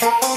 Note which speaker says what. Speaker 1: Bye.